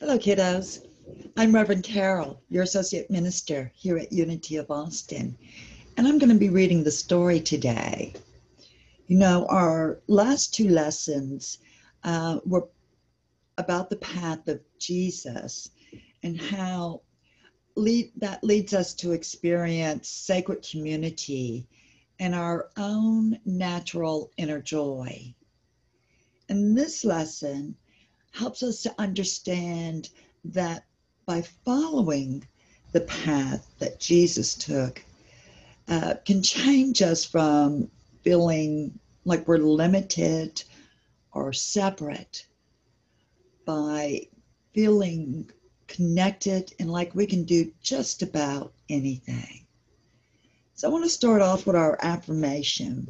Hello, kiddos. I'm Reverend Carol, your Associate Minister here at Unity of Austin, and I'm going to be reading the story today. You know, our last two lessons uh, were about the path of Jesus and how lead, that leads us to experience sacred community and our own natural inner joy. In this lesson helps us to understand that by following the path that Jesus took uh, can change us from feeling like we're limited or separate by feeling connected and like we can do just about anything. So I want to start off with our affirmation.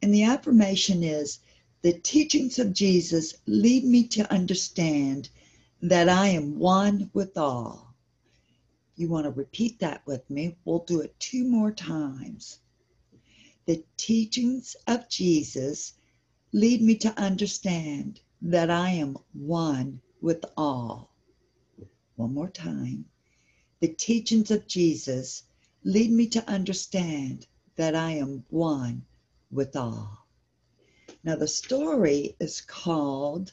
And the affirmation is the teachings of Jesus lead me to understand that I am one with all. You want to repeat that with me? We'll do it two more times. The teachings of Jesus lead me to understand that I am one with all. One more time. The teachings of Jesus lead me to understand that I am one with all. Now, the story is called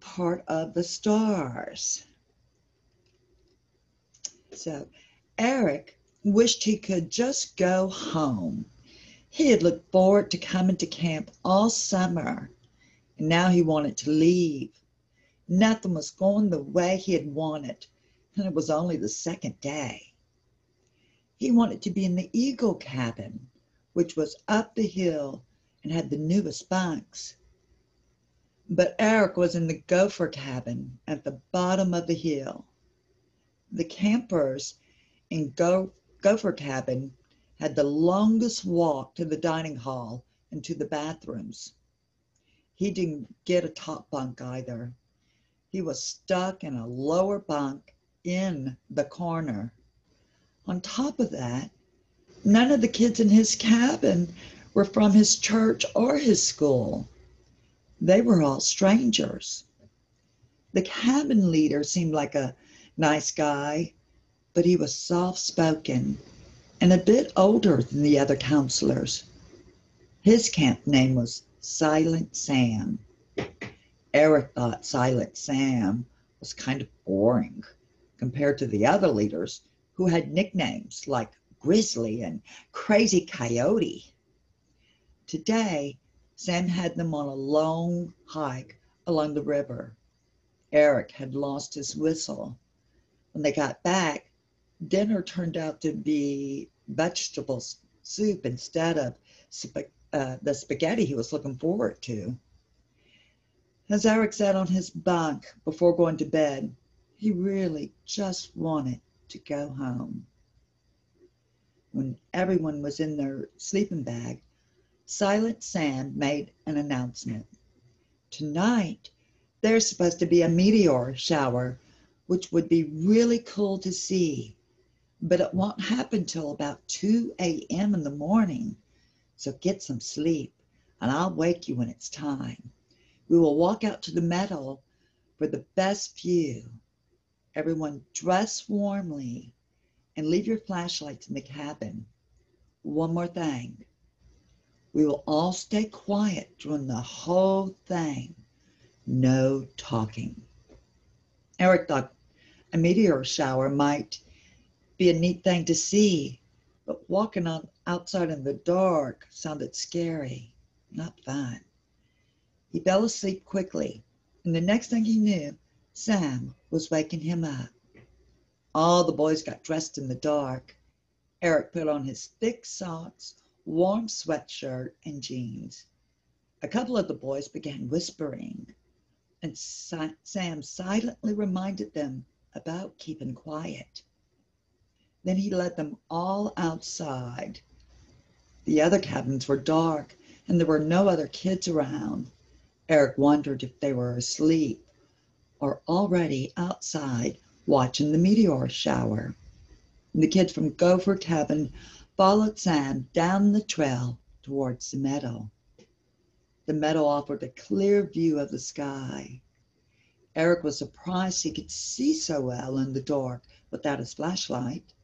Part of the Stars. So, Eric wished he could just go home. He had looked forward to coming to camp all summer, and now he wanted to leave. Nothing was going the way he had wanted, and it was only the second day. He wanted to be in the Eagle cabin which was up the hill and had the newest bunks. But Eric was in the gopher cabin at the bottom of the hill. The campers in Go- gopher cabin had the longest walk to the dining hall and to the bathrooms. He didn't get a top bunk either. He was stuck in a lower bunk in the corner. On top of that, None of the kids in his cabin were from his church or his school. They were all strangers. The cabin leader seemed like a nice guy, but he was soft spoken and a bit older than the other counselors. His camp name was Silent Sam. Eric thought Silent Sam was kind of boring compared to the other leaders who had nicknames like grizzly and crazy coyote. Today, Sam had them on a long hike along the river. Eric had lost his whistle. When they got back, dinner turned out to be vegetable soup instead of uh, the spaghetti he was looking forward to. As Eric sat on his bunk before going to bed, he really just wanted to go home when everyone was in their sleeping bag, Silent Sam made an announcement. Tonight, there's supposed to be a meteor shower, which would be really cool to see, but it won't happen till about 2 a.m. in the morning. So get some sleep, and I'll wake you when it's time. We will walk out to the meadow for the best view. Everyone dress warmly and leave your flashlights in the cabin. One more thing. We will all stay quiet during the whole thing. No talking. Eric thought a meteor shower might be a neat thing to see, but walking on outside in the dark sounded scary, not fun. He fell asleep quickly, and the next thing he knew, Sam was waking him up. All the boys got dressed in the dark. Eric put on his thick socks, warm sweatshirt, and jeans. A couple of the boys began whispering, and Sam silently reminded them about keeping quiet. Then he led them all outside. The other cabins were dark, and there were no other kids around. Eric wondered if they were asleep or already outside watching the meteor shower. The kids from Gopher Cabin followed Sam down the trail towards the meadow. The meadow offered a clear view of the sky. Eric was surprised he could see so well in the dark without his flashlight.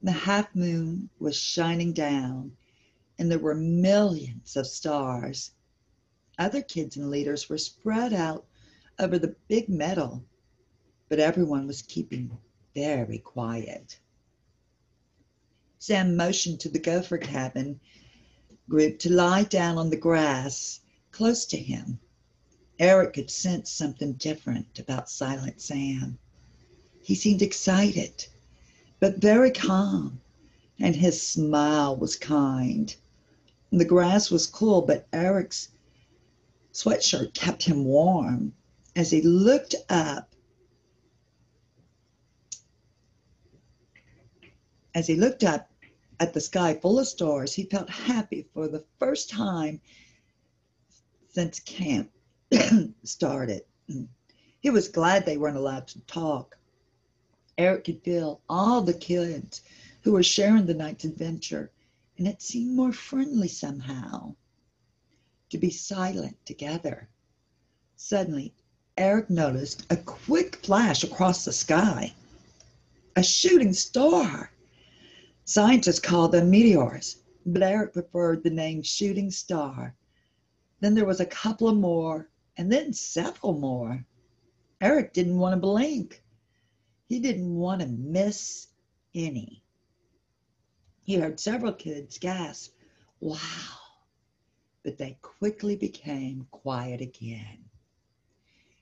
The half moon was shining down, and there were millions of stars. Other kids and leaders were spread out over the big meadow, but everyone was keeping very quiet. Sam motioned to the gopher cabin group to lie down on the grass close to him. Eric could sense something different about Silent Sam. He seemed excited, but very calm, and his smile was kind. The grass was cool, but Eric's sweatshirt kept him warm. As he looked up, as he looked up at the sky full of stars, he felt happy for the first time since camp started. He was glad they weren't allowed to talk. Eric could feel all the kids who were sharing the night's adventure, and it seemed more friendly somehow to be silent together. Suddenly, Eric noticed a quick flash across the sky. A shooting star. Scientists call them meteors, but Eric preferred the name shooting star. Then there was a couple of more and then several more. Eric didn't want to blink. He didn't want to miss any. He heard several kids gasp, wow, but they quickly became quiet again.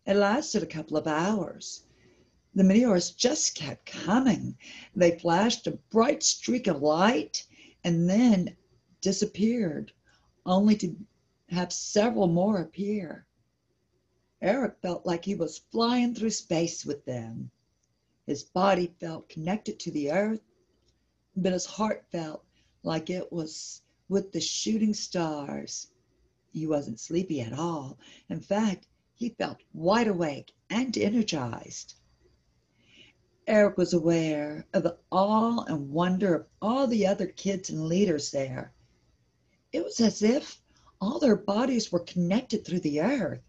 It lasted a couple of hours. The meteors just kept coming. They flashed a bright streak of light and then disappeared, only to have several more appear. Eric felt like he was flying through space with them. His body felt connected to the earth, but his heart felt like it was with the shooting stars. He wasn't sleepy at all. In fact, he felt wide awake and energized. Eric was aware of the awe and wonder of all the other kids and leaders there. It was as if all their bodies were connected through the earth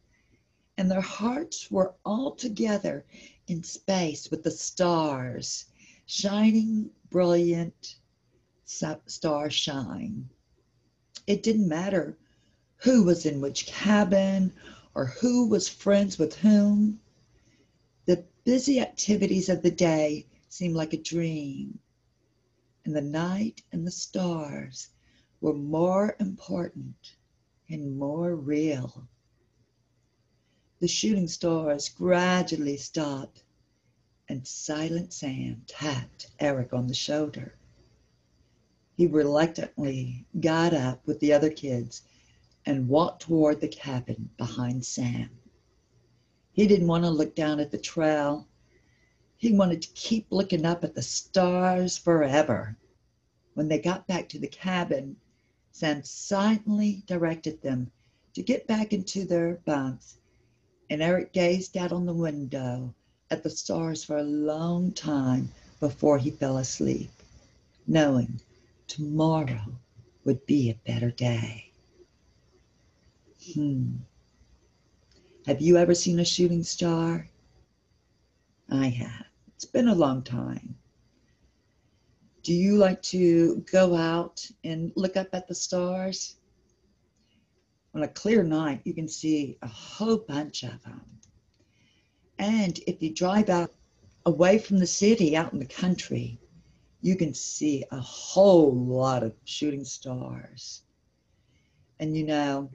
and their hearts were all together in space with the stars, shining brilliant star shine. It didn't matter who was in which cabin or who was friends with whom. Busy activities of the day seemed like a dream, and the night and the stars were more important and more real. The shooting stars gradually stopped, and Silent Sam tapped Eric on the shoulder. He reluctantly got up with the other kids and walked toward the cabin behind Sam. He didn't want to look down at the trail. He wanted to keep looking up at the stars forever. When they got back to the cabin, Sam silently directed them to get back into their bunks and Eric gazed out on the window at the stars for a long time before he fell asleep, knowing tomorrow would be a better day. Hmm. Have you ever seen a shooting star? I have. It's been a long time. Do you like to go out and look up at the stars? on a clear night, you can see a whole bunch of them. And if you drive out away from the city, out in the country, you can see a whole lot of shooting stars. And you know,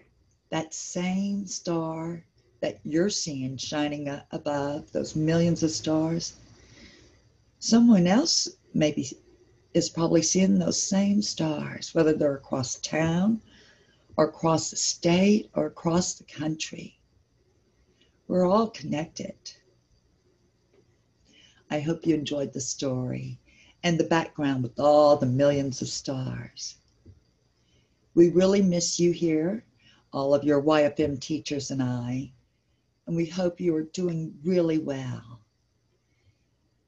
that same star that you're seeing shining above those millions of stars, someone else maybe is probably seeing those same stars, whether they're across town or across the state or across the country. We're all connected. I hope you enjoyed the story and the background with all the millions of stars. We really miss you here, all of your YFM teachers and I, and we hope you are doing really well.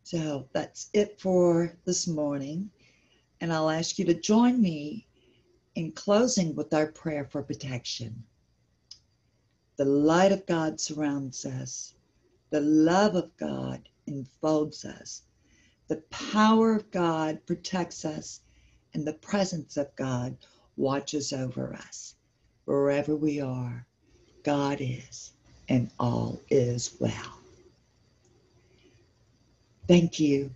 So that's it for this morning, and I'll ask you to join me in closing with our prayer for protection. The light of God surrounds us. The love of God enfolds us. The power of God protects us, and the presence of God watches over us. Wherever we are, God is, and all is well. Thank you